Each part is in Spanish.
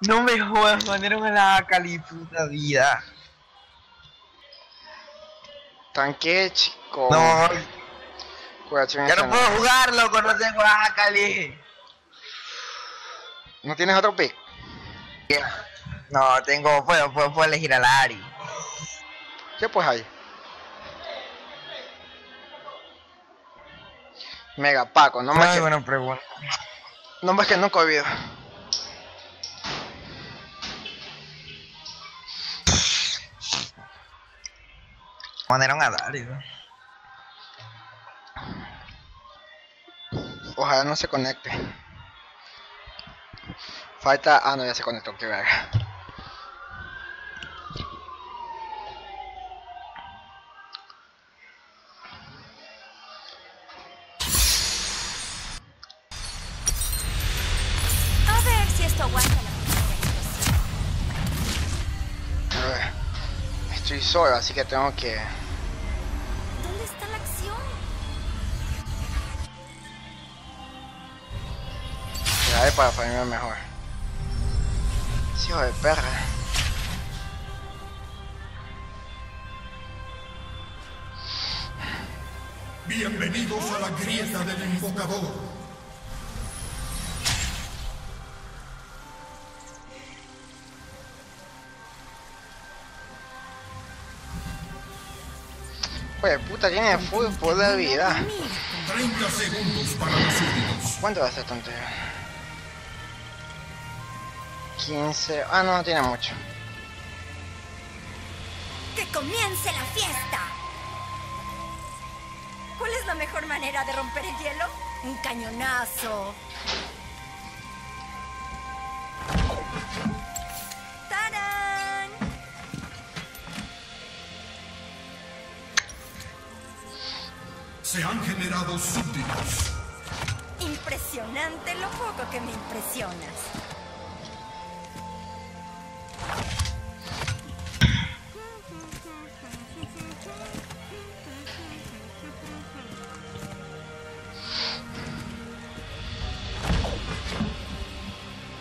No me jodas, mandaron a la Cali, puta vida. Tanque, chico. No, en ya no puedo jugar, loco, no tengo la Cali. ¿No tienes otro pick? No, tengo, puedo, puedo, puedo elegir a la Ari. ¿Qué pues hay? Mega Paco, no más Ay, que, buena pregunta. no más que nunca he Mandaron a Dari, ¿no? Ojalá no se conecte. Falta. Ah, no, ya se conectó, qué verga. Solo, así que tengo que. ¿Dónde está la acción? Para farmear mejor. Hijo de perra. Bienvenidos a la grieta del invocador. Oye, puta, tiene full poder de vida. 30 segundos para los súbditos. ¿Cuánto va a ser tontería? 15. Ah, no, no tiene mucho. ¡Que comience la fiesta! ¿Cuál es la mejor manera de romper el hielo? Un cañonazo. Se han generado súbditos. Impresionante lo poco que me impresionas.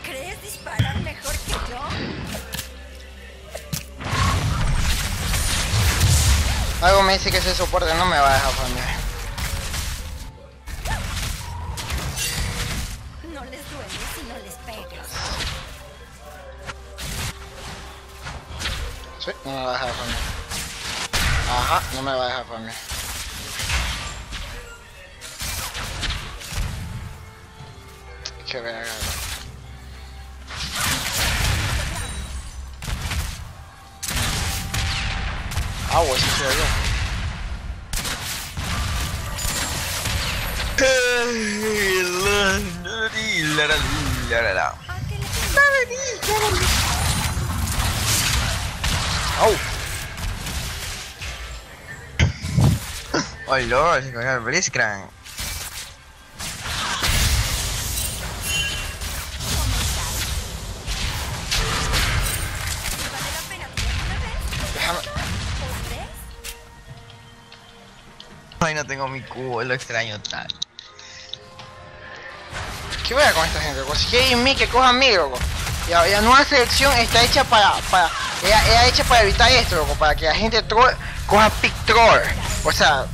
¿Crees disparar mejor que yo? Algo me dice que ese soporte no me va a dejar farmear. Les duele si no les pegas. Sí, no me va a dejar farmear. Ajá, no me va a dejar farmear. Qué verga. Ah, güey, sí se oye. ¿A qué le Au. Oh, lord, Blitzcrank. la? Ay, no tengo mi cubo, lo extraño tal. ¿Qué voy a con esta gente? loco? Si quieren mí, que cojan mí, loco. Y la, la nueva selección está hecha para, para ella hecha para evitar esto, loco, para que la gente troll, coja pick troll. O sea,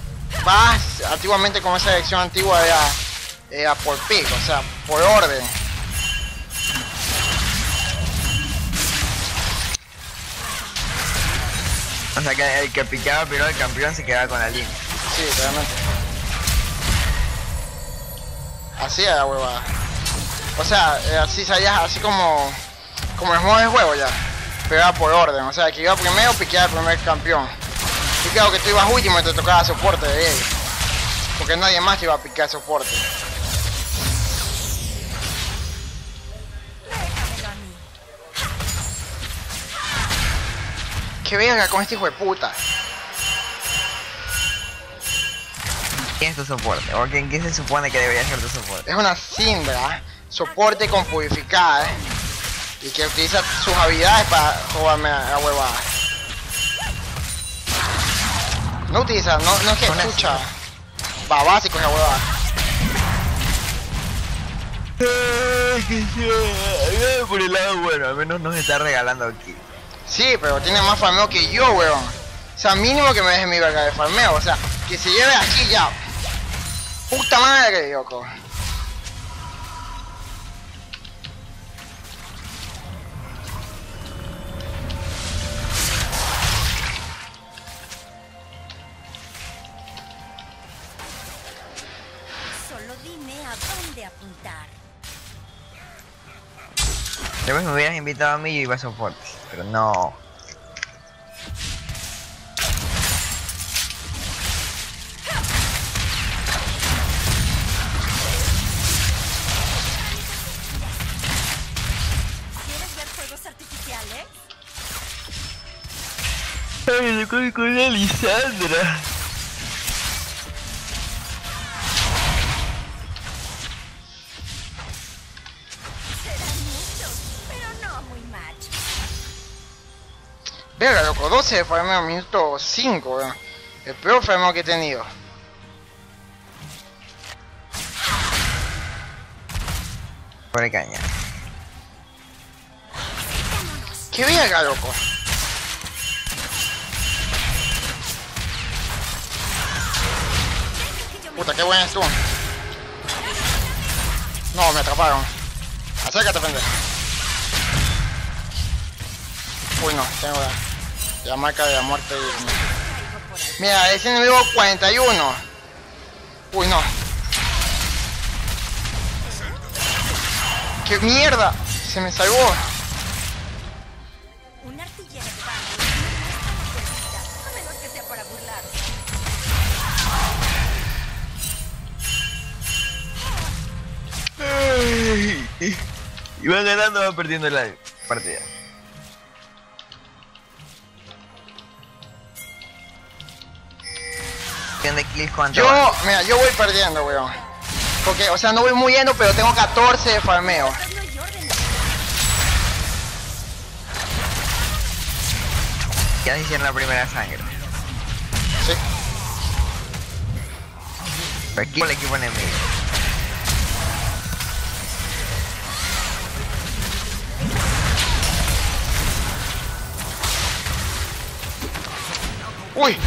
vas antiguamente como esa selección antigua era, era por pick, o sea, por orden. O sea que el que picaba pero el campeón se quedaba con la línea. Sí, realmente. Así era huevada. O sea, eh, así salías, así como, como el modo de juego ya. Pero era por orden, o sea, que iba primero, piqueaba el primer campeón. Y claro que tú ibas último y te tocaba soporte de él. Porque nadie más te iba a piquear soporte. Que verga con este hijo de puta. ¿Quién es tu soporte? ¿O quién, quién se supone que debería ser tu soporte? Es una Syndra, soporte con purificada. Y que utiliza sus habilidades para robarme a la huevada. No utiliza, no, no es que escucha. Va básico esa huevada. Por el lado bueno, al menos nos está regalando aquí. Sí, pero tiene más farmeo que yo, weón. O sea, mínimo que me deje mi verga de farmeo. O sea, que se lleve aquí ya. Puta madre, loco. Dime a dónde apuntar. Tal vez me hubieras invitado a mí y iba a soporte, pero no. ¿Quieres ver fuegos artificiales? Ay, le con con la Lisandra. Loco, 12 de farmeo, minuto 5, weón. El peor farmeo que he tenido. Por caña. Qué verga, loco. Puta, qué buena estuvo. No, me atraparon. Acércate, pendejo. Uy, no, tengo la, la marca de la muerte. y- Mira, ese enemigo 41. Uy, no. ¡Qué mierda! Se me salvó. Un artillero de bambú no muestra de kills cuánto? Yo, va? mira, yo voy perdiendo, weón. Porque, o sea, no voy muy yendo, pero tengo 14 de farmeo. Ya se hicieron la primera sangre. Sí. Pero aquí el equipo enemigo. ¡Uy!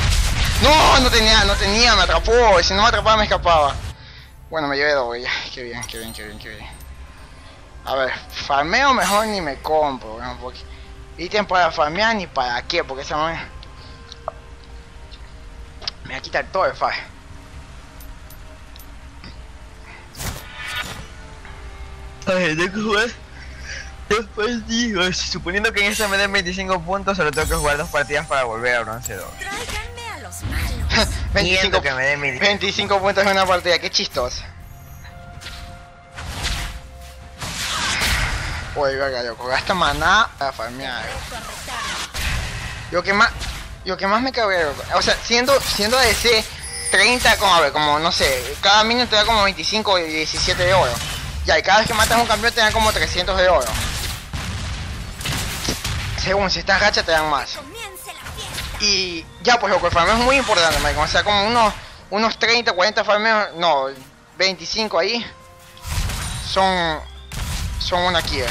No, no tenía, no tenía, me atrapó. Si no me atrapaba, me escapaba. Bueno, me llevé dos, ya. Qué bien, qué bien, qué bien, qué bien. A ver, farmeo mejor ni me compro, weón, porque ítem para farmear ni para qué, porque esa man me va a quitar todo el fa. Ay, tengo que jugar dos partidos. Suponiendo que en esta me den 25 puntos, solo tengo que jugar dos partidas para volver a bronce 2. 25, Siento que me den 25. 25 puntos en una partida, qué chistoso. Uy, verga, loco, gasta maná para farmear. Lo que más, lo que más me cabe, o sea, siendo, siendo ADC 30, como a ver, como no sé, cada minion te da como 25 y 17 de oro. Ya, y cada vez que matas a un campeón te dan como 300 de oro. Según si estás gacha te dan más. Y ya, pues loco, el farmeo es muy importante, Mike. O sea, como unos, unos 30, 40 farmeos, no, 25 ahí, son, son una. Comenzando.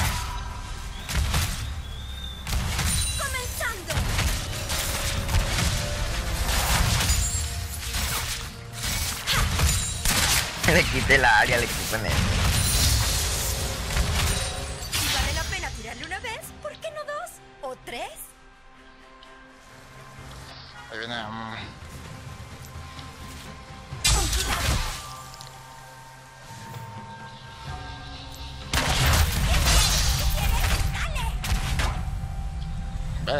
Le quité la área al equipo.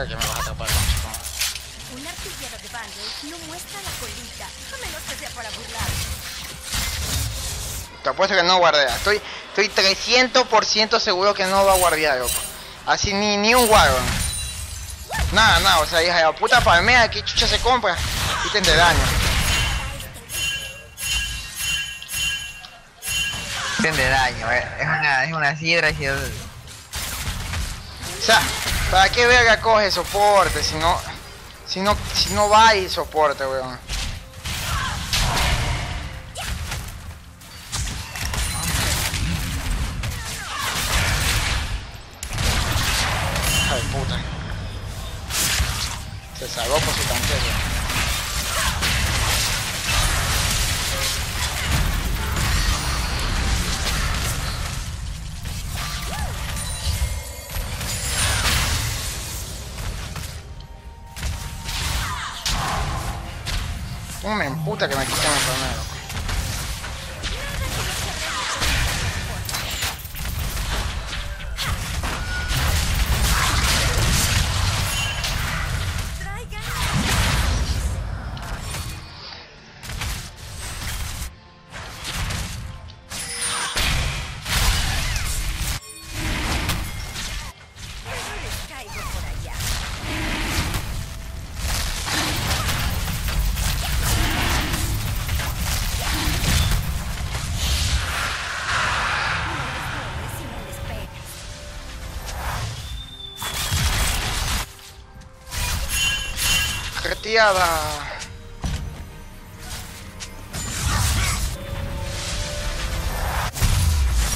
Que me vas a atrapar. chico. Un artillero de Band-Aid no muestra la colita, a menos que sea para burlarse. Te apuesto que no guardea. Estoy, estoy 300% seguro que no va a guardiar, loco. Así ni, ni un guardo. Nada, nada, o sea, hija de la puta palmea, que chucha se compra. Quiten de daño. Tiene daño, eh. es una, es una sidra y o sea, ¿para qué verga coge soporte si no... Si no, si no va y soporte, weón? Ay, puta. Se salvó por su tanque, weón. Me emputa que me quiten el torneo? Traigan. Retirada.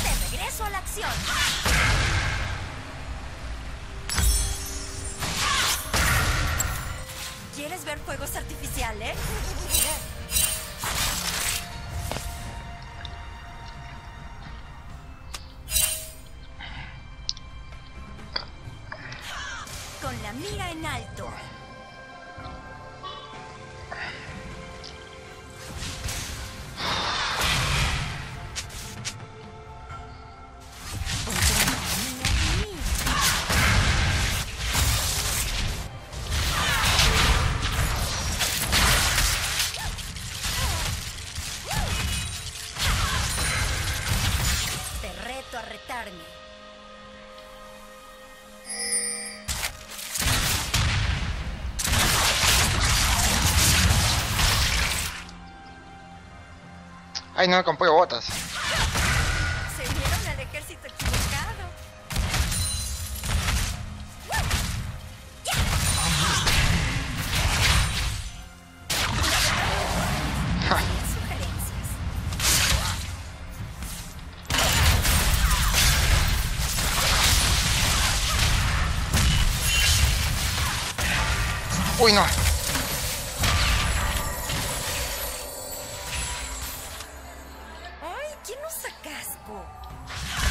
De regreso a la acción. ¿Quieres ver fuegos artificiales? Con la mira en alto. Ay, no me compré botas. Se unieron al ejército equivocado. Sugerencias. Uy, no. Asshole.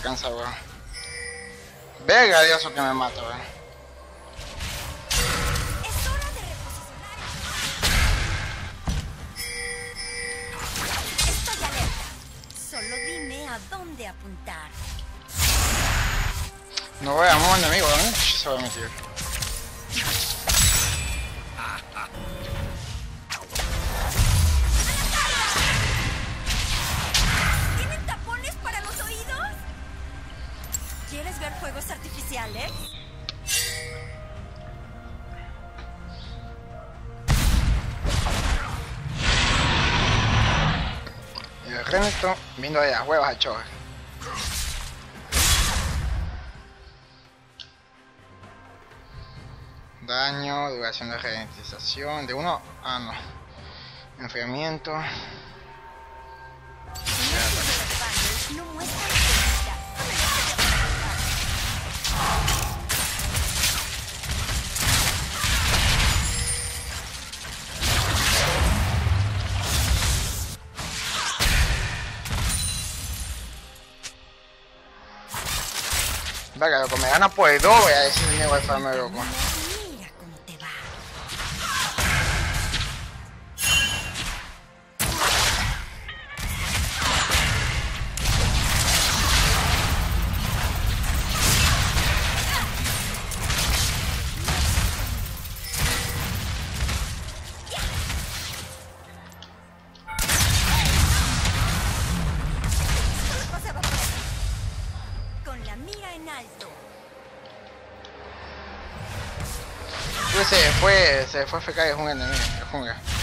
Verga que me va a alcanzar, weón. Verga Dios que me mata, weón. Solo dime a dónde apuntar. No voy a un enemigo, ¿eh? Se va a meter. Ver fuegos artificiales? Y el resto viendo de las huevas a. Daño, duración de ralentización, de uno, ah no, enfriamiento, Venga, loco, me gana por el doble a ese enemigo de farmer, loco. Fue, se fue FK es un enemigo, es un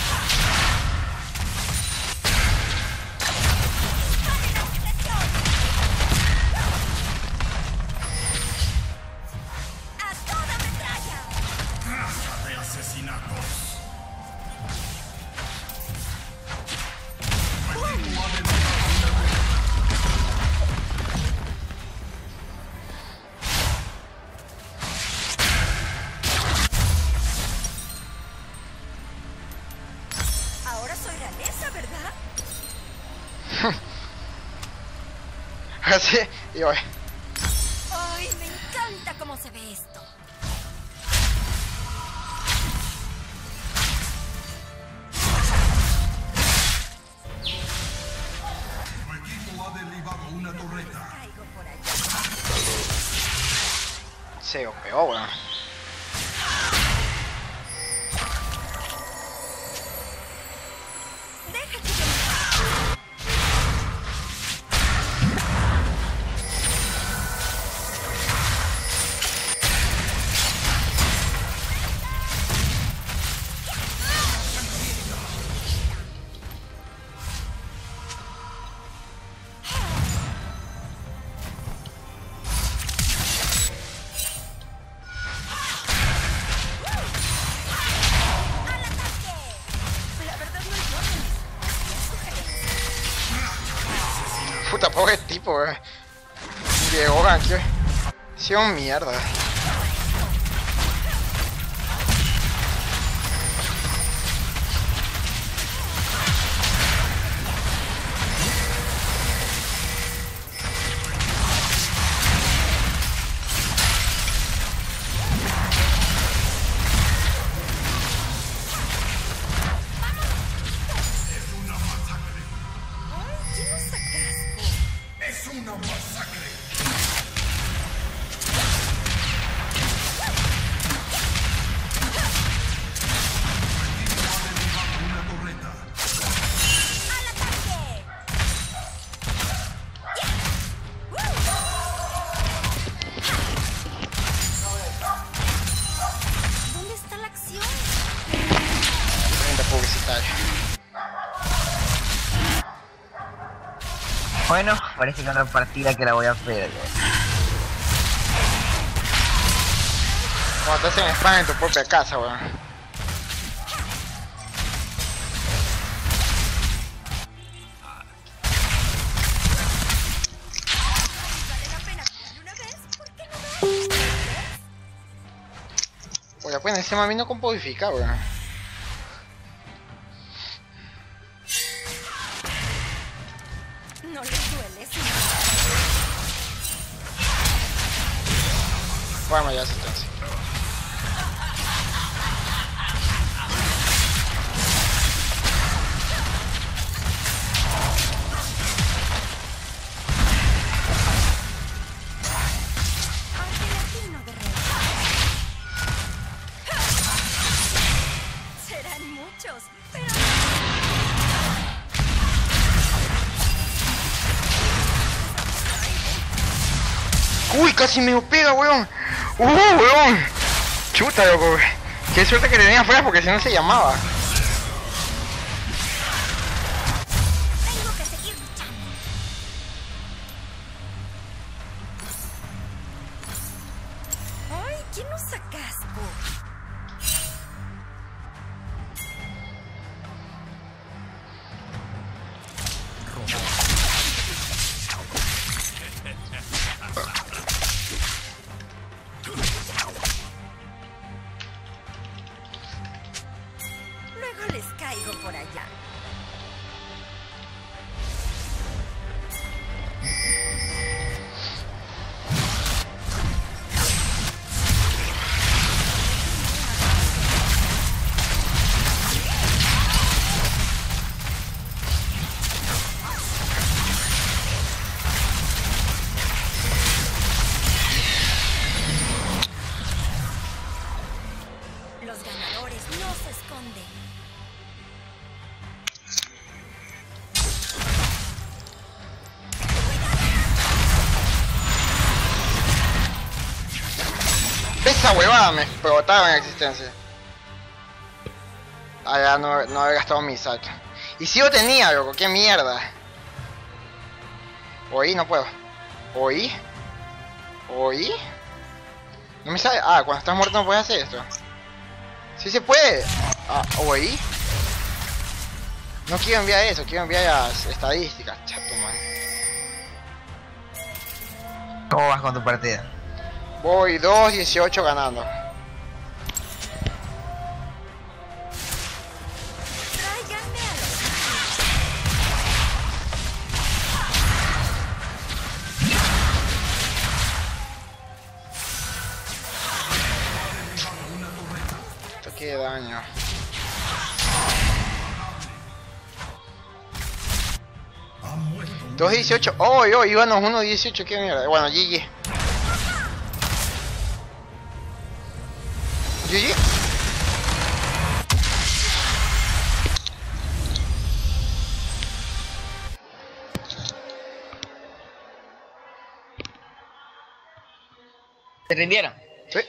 Así, y voy. ¡Ay, me encanta cómo se ve esto! Tu equipo ha derribado una torreta. Caigo por allá. Se golpeó, weón. Puta, pobre tipo, weón. Llegó aquí. Mierda. Parece que una partida que la voy a perder. Cuando te hacen spam en tu propia casa, weón. ¿Vale la pena jugar una vez? ¿Por qué no? Oye, pues encima vino con purificar, weón. Serán muchos, pero Uy, casi me pega, weón. Uh, weón. Chuta, loco. Qué suerte que tenía afuera porque si no se llamaba. Les caigo por allá. Esa huevada me explotaron en existencia. Ya no, no había gastado mi salto. Y si yo tenía, loco, qué mierda. Oí, no puedo. Oí. Oí. No me sale. Ah, cuando estás muerto no puedes hacer esto. Sí se puede. Ah, oí. No quiero enviar eso, quiero enviar las estadísticas, chato man. ¿Cómo vas con tu partida? Voy 2-18 ganando. Tráiganme a los Esto qué daño. Han muerto 2-18. Oh, oh, íbamos 1-18, qué mierda. Bueno. GG. Rindieron? Sí.